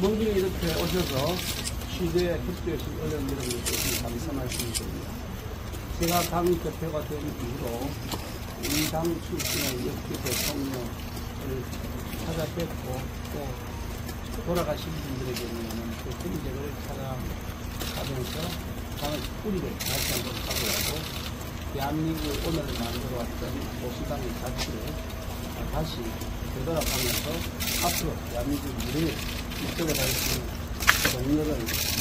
먼 길에 이렇게 오셔서 시대에 협조해주신 어려운 여러분께 감사 말씀드립니다. 제가 당 대표가 된 이후로 이 당 출신의 역대 대통령을 찾아뵙고 또 돌아가신 분들에게는 그 흔적을 찾아가면서 당의 뿌리를 다시 한번 가보고 대한민국 오늘 만들어 왔던 보수당의 가치를 다시 되돌아가면서 앞으로 대한민국 미래에 갈수 있는 동력을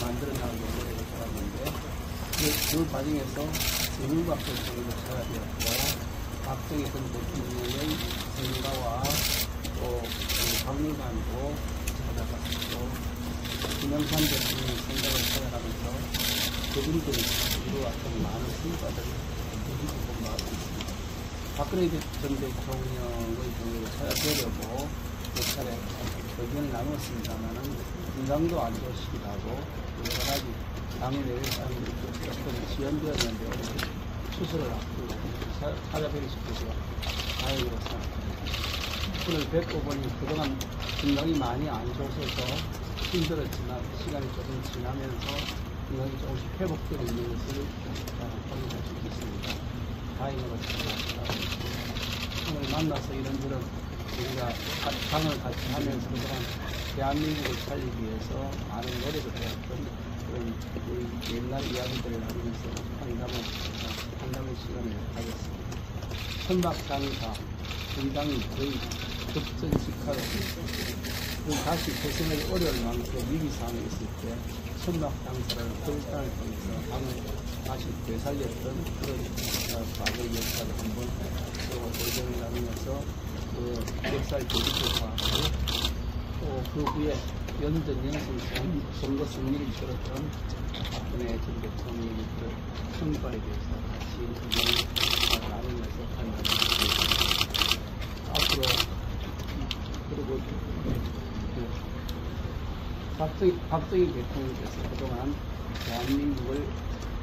만들어 나가는 노력을 해왔는데 그, 그 과정에서 재물박을 통해서 찾아되었고 전 대통령의 생가와 또 박물관도 찾아갔고 김영삼 대통령의 생각을 찾아가면서 그분들이 이루어왔던 많은 성과들을 누리고 마하고 있습니다. 박근혜 전 대통령의 경우를 찾아뵈려고 몇 차례 의견을 나눴습니다만은 건강도 안 좋으시기도 하고 여러 가지 사람들이 조금 지연되었는데 수술을 앞두고 찾아뵈기 싶어서 다행으로 생각합니다. 오늘 뵙고 보니 그동안 건강이 많이 안 좋으셔서 힘들었지만 시간이 조금 지나면서 건강이 조금씩 회복되고 있는 것을 확인할 수 있습니다. 다행으로 생각합니다. 오늘 만나서 이런저런 우리가 당을 같이 하면서 그동안 대한민국을 살리기 위해서 많은 노력을 해왔던 그런 옛날 이야기들을 나누면서 상담을, 상담의 시간을 가졌습니다. 선박당이다, 분당이 거의 급전 직하로 다시 대선을 어려울 만큼 위기상황에 있을 때 선박당사를 결단을 통해서 당을 다시 되살렸던 그런 어, 과거의 역사를 한번 도전을 나누면서 그 역사를 되짚어가고 또그 후에 연전 연승선 선거 승리를 이끌었던 박근혜 전 대통령의 그 성과에 대해서 같이 의견을 나누면서 판단을 앞으로 그리고 그 박정희, 박정희 대통령께서 그동안 대한민국을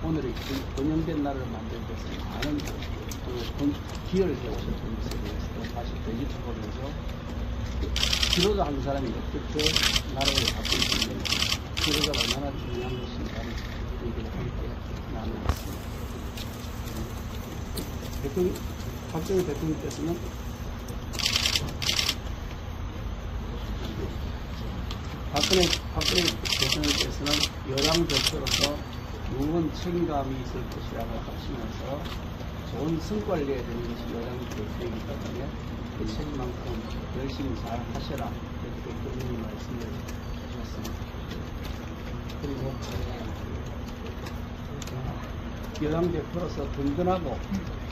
오늘의 그 번영된 나라를 만들기 위해서 많은 그 기여를 해오셨던 것에 대해서 다시 되짚어보면서 지도자 한 사람이 어떻게 나라를 있는 지도자가 얼마나 중요한 것인가를 얘기를 함께 나누었습니다. 대통령, 박정희 대통령께서는 박근혜, 박근혜 대통령께서는 여당 대표로서 무언 책임감이 있을 것이라고 하시면서 좋은 성과를 내야 되는 것이 여당 대표이기 때문에 그 책임만큼 열심히 잘 하셔라 이렇게 대통령이 말씀을 주셨습니다. 그리고 여당 대표로서 든든하고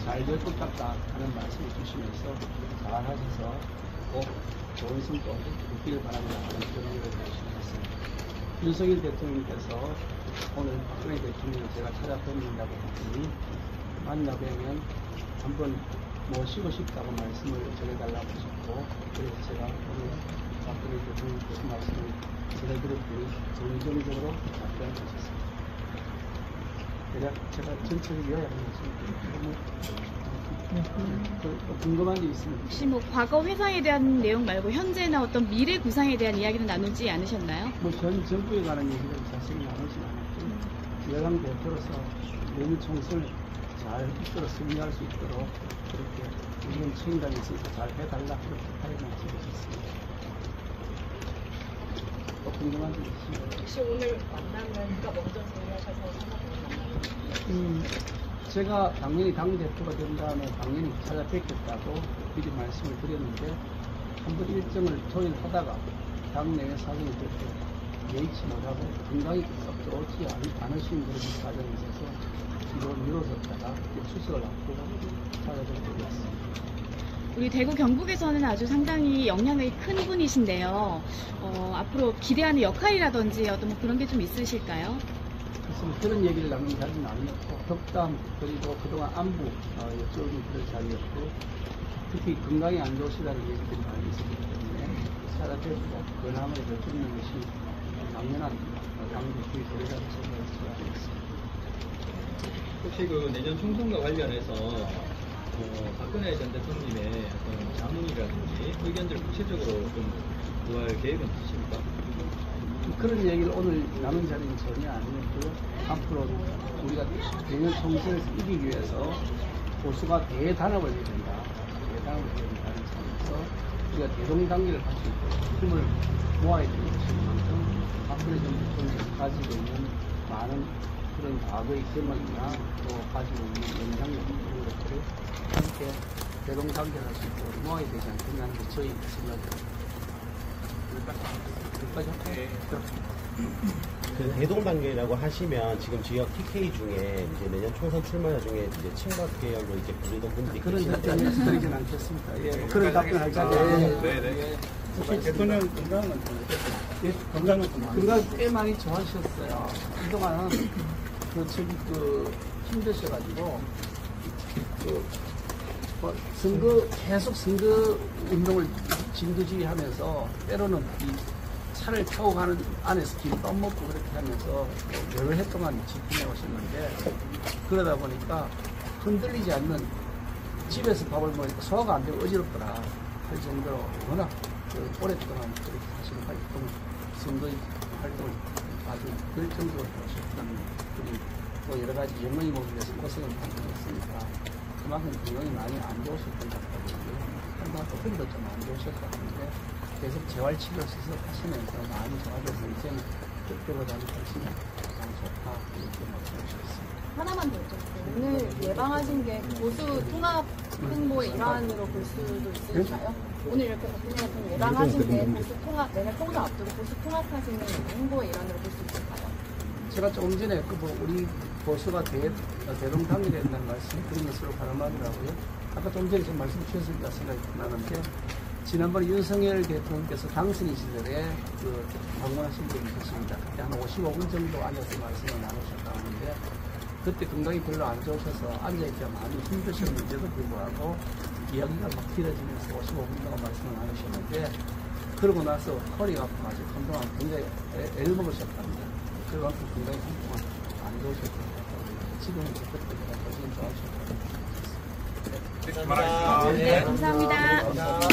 잘 될 것 같다 하는 말씀을 주시면서 잘 하셔서 꼭 좋은 성과 있기를 바랍니다 하는 얘기를 해주셨습니다. 윤석열 대통령께서 오늘 박근혜 대통령을 제가 찾아뵙는다고 했더니 만나뵈면 한번 모시고 싶다고 말씀을 전해달라고 하셨고 그래서 제가 오늘 박근혜 대통령께서 말씀을 전해드렸더니 정정적으로 답변을 하셨습니다. 대략 제가 전체를 요약한 것은 그, 궁금한 게 있습니다. 혹시 뭐 과거 회상에 대한 내용 말고 현재나 어떤 미래 구상에 대한 이야기는 나누지 않으셨나요? 뭐 전 정부에 관한 얘기를 자세히 나누진 않았고 여당 대표로서 내년 총선을 잘 이끌어 승리할 수 있도록 그렇게 이런 책임감이 있어서 잘 해달라 그렇게. 또 궁금한 게 있습니다. 혹시 오늘 만나면 누가 먼저 생각하시나요? 음, 제가 당연히 당대표가 된 다음에 당연히 찾아뵙겠다고 미리 말씀을 드렸는데 한 번 일정을 조율하다가 당내외 사정이 그렇게 예의치 못하고 건강이 썩 좋지 않- 않으신 그런 과정이 있어서 뒤로 미뤄졌다가 수석을 앞두고 찾아뵙게 되었습니다. 우리 대구 경북에서는 아주 상당히 영향력이 큰 분이신데요. 어, 앞으로 기대하는 역할이라든지 어떤 뭐 그런 게 좀 있으실까요? 그래서 그런 얘기를 남기하지는 않았고 덕담 그리고 그동안 안부 어, 여쭤보는 그런 자리였고 특히 건강이 안 좋으시다는 얘기들이 많이 있었기 때문에 찾아뵙고 근함을 여쭙는 것이 도리라고 생각할 수가 있습니다. 혹시 그 내년 총선과 관련해서 어, 박근혜 전 대통령님의 어떤 자문이라든지 의견들 구체적으로 좀 구할 계획은 있으십니까? 그런 얘기를 오늘 나눈 자리는 전혀 아니었고요. 앞으로 우리가 내년 총선에서 이기기 위해서 보수가 대단합을 해야 된다. 대단합을 해야 된다는 점에서 우리가 대동 단계를 할수 있고 힘을 모아야 되는 것인 만큼 박근혜 정부 총장이 가지고 있는 많은 그런 과거의 경험이나 또 가지고 있는 영향력 이런 것들을 함께 대동 단계를 할 수 있도록 모아야 되지 않겠나 하는 게 저희 생각입니다. 여기까지 할까요? 그 대동 단계라고 하시면 지금 지역 TK 중에 이제 내년 총선 출마자 중에 이제 친박 계열로 이제 부르던 분들이 그런 계시는데 답변 말씀드리진 않겠습니다. 예, 그런 답변할 자리에. 예, 혹시 대통령 건강은 예, 건강은 좀 건강 꽤 많이 좋아하셨어요. 그동안 그 저기 그 힘드셔가지고 그 뭐, 선거 계속 선거 운동을 진두지휘하면서 때로는 이 차를 타고 가는 안에서 김밥 먹고 그렇게 하면서 여러 해 동안 지켜내 오셨는데 그러다 보니까 흔들리지 않는 집에서 밥을 먹으니까 소화가 안 되고 어지럽더라 할 정도로 워낙 그 오랫동안 그렇게 하시는 활동, 선거의 활동을 아주 결정적으로 하셨다는 그리고 또 여러 가지 영혼이 모으기 위해서 고생을 많이 했으니까 그만큼 건강이 많이 안 좋으셨던 것 같거든요. 한번 또 허리도 좀 안 좋으셨다 하는데 계속 재활치료 수술하시면서 많이 좋아져서 이제는 그때보다는 훨씬 많이 좋다 이렇게 말씀하셨습니다. 하나만 더 여쭤볼게요. 오늘 예방하신 게 보수 통합 홍보의 일환으로 볼 수도 있을까요? 오늘 이렇게 박근혜 대통령 예방하신 게 보수 통합, 내년 총선 앞두고 보수 통합하시는 홍보의 일환으로 볼 수 있을까요? 제가 조금 전에 그뭐 우리 보수가 대, 대동단계에 된다는 말씀 드리면서 바람하더라고요. 아까 좀 전에 좀 말씀 주셨으니까 생각이 나는데 지난번 윤석열 대통령께서 당선인 시절에 그 방문하신 분이 있었습니다. 그때 한 55분 정도 앉아서 말씀을 나누셨다 하는데 그때 건강이 별로 안 좋으셔서 앉아있기가 많이 힘드셨는데도 불구하고 이야기가 막 길어지면서 55분 동안 말씀을 나누셨는데 그러고 나서 허리가 아파가지고 한동안 굉장히 애- 애를 먹으셨답니다. 그만큼 건강이 한동안 안 좋으셨던 것 같아요. 지금은 그때보다 훨씬 좋아하셨 다고 네, 감사합니다. 생각합니다.